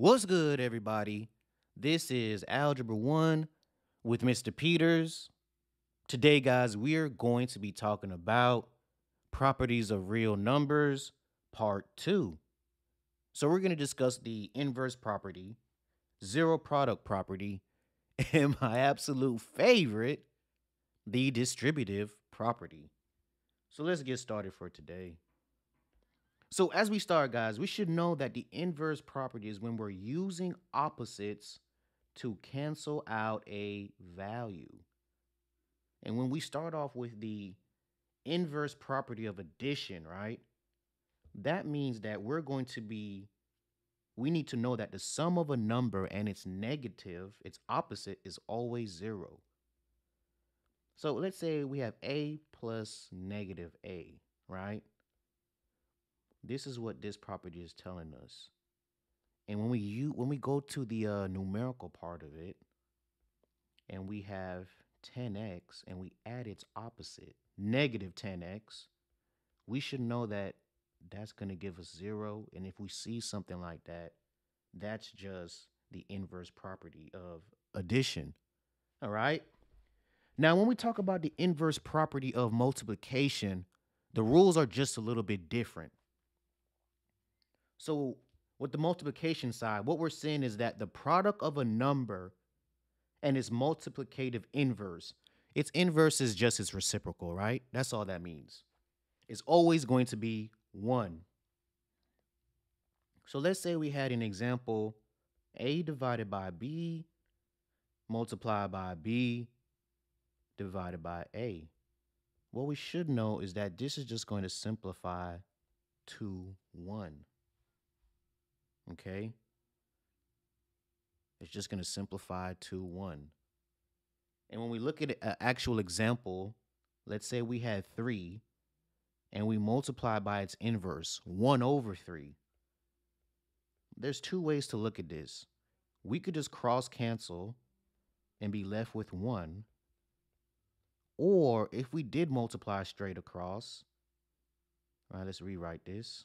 What's good, everybody? This is Algebra 1 with Mr. Peters. Today, guys, we are going to be talking about properties of real numbers, part 2. So, we're going to discuss the inverse property, zero product property, and my absolute favorite, the distributive property. So, let's get started for today. So as we start, guys, we should know that the inverse property is when we're using opposites to cancel out a value. And when we start off with the inverse property of addition, right? That means that we're going to be, we need to know that the sum of a number and its negative, its opposite, is always zero. So let's say we have a plus negative a, right? This is what this property is telling us. And when we use, when we go to the uh, numerical part of it, and we have 10x, and we add its opposite, negative 10x, we should know that that's going to give us zero. And if we see something like that, that's just the inverse property of addition. All right. Now, when we talk about the inverse property of multiplication, the rules are just a little bit different. So with the multiplication side, what we're seeing is that the product of a number and its multiplicative inverse, its inverse is just its reciprocal, right? That's all that means. It's always going to be 1. So let's say we had an example a divided by b multiplied by b divided by a. What we should know is that this is just going to simplify to 1. Okay? It's just going to simplify to 1. And when we look at an actual example, let's say we had 3 and we multiply by its inverse, 1 over 3. There's two ways to look at this. We could just cross cancel and be left with 1. Or if we did multiply straight across, all right, let's rewrite this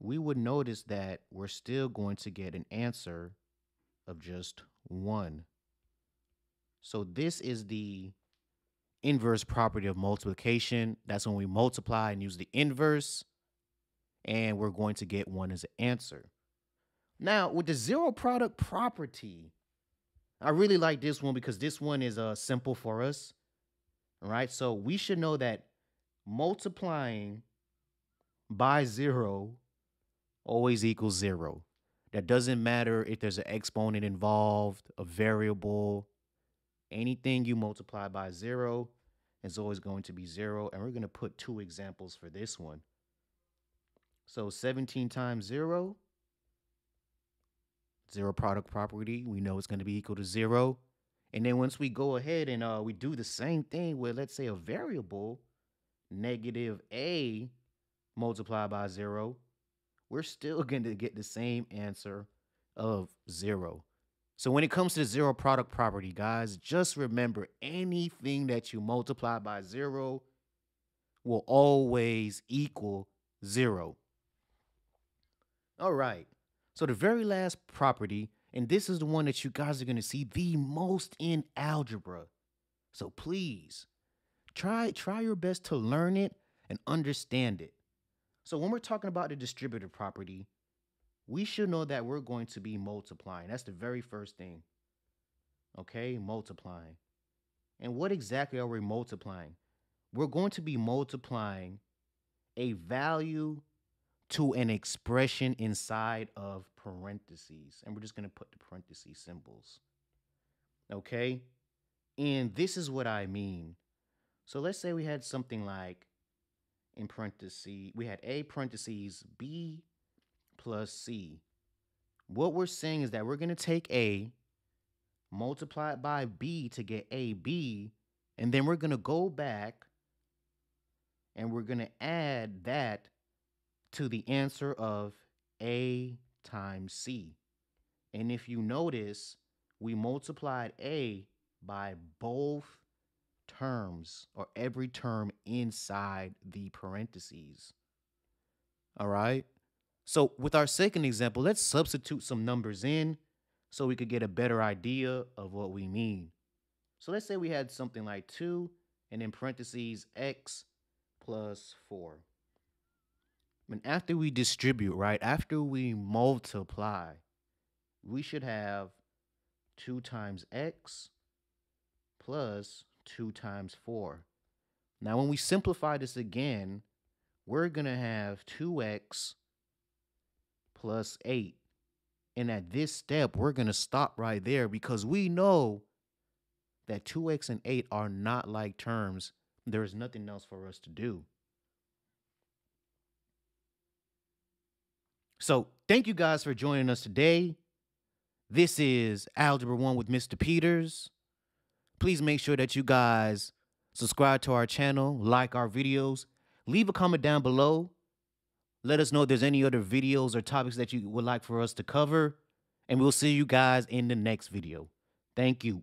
we would notice that we're still going to get an answer of just 1. So this is the inverse property of multiplication. That's when we multiply and use the inverse, and we're going to get 1 as an answer. Now, with the zero product property, I really like this one because this one is uh, simple for us. All right, so we should know that multiplying by zero always equals zero. That doesn't matter if there's an exponent involved, a variable, anything you multiply by zero is always going to be zero. And we're going to put two examples for this one. So 17 times zero, zero product property, we know it's going to be equal to zero. And then once we go ahead and uh, we do the same thing with, let's say, a variable, negative a multiplied by zero, we're still going to get the same answer of zero. So when it comes to the zero product property, guys, just remember anything that you multiply by zero will always equal zero. All right. So the very last property, and this is the one that you guys are going to see the most in algebra. So please try try your best to learn it and understand it. So when we're talking about the distributive property, we should know that we're going to be multiplying. That's the very first thing. Okay, multiplying. And what exactly are we multiplying? We're going to be multiplying a value to an expression inside of parentheses. And we're just going to put the parentheses symbols. Okay? And this is what I mean. So let's say we had something like in parentheses, we had A parentheses B plus C. What we're saying is that we're going to take A, multiply it by B to get AB, and then we're going to go back and we're going to add that to the answer of A times C. And if you notice, we multiplied A by both terms or every term inside the parentheses. All right. So with our second example, let's substitute some numbers in so we could get a better idea of what we mean. So let's say we had something like 2 and in parentheses x plus 4. And after we distribute, right, after we multiply, we should have 2 times x plus 2 times 4. Now, when we simplify this again, we're going to have 2x plus 8. And at this step, we're going to stop right there because we know that 2x and 8 are not like terms. There is nothing else for us to do. So, thank you guys for joining us today. This is Algebra 1 with Mr. Peters. Please make sure that you guys subscribe to our channel, like our videos, leave a comment down below. Let us know if there's any other videos or topics that you would like for us to cover. And we'll see you guys in the next video. Thank you.